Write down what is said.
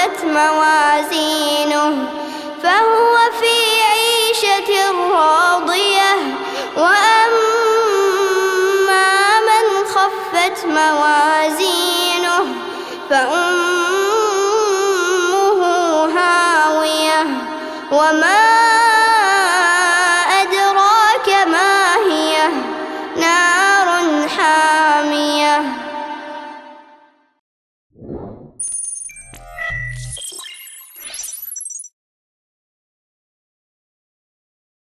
ثقلت موازينه فهو في عيشة راضية. وأما من خفت موازينه فأمه هاوية. وما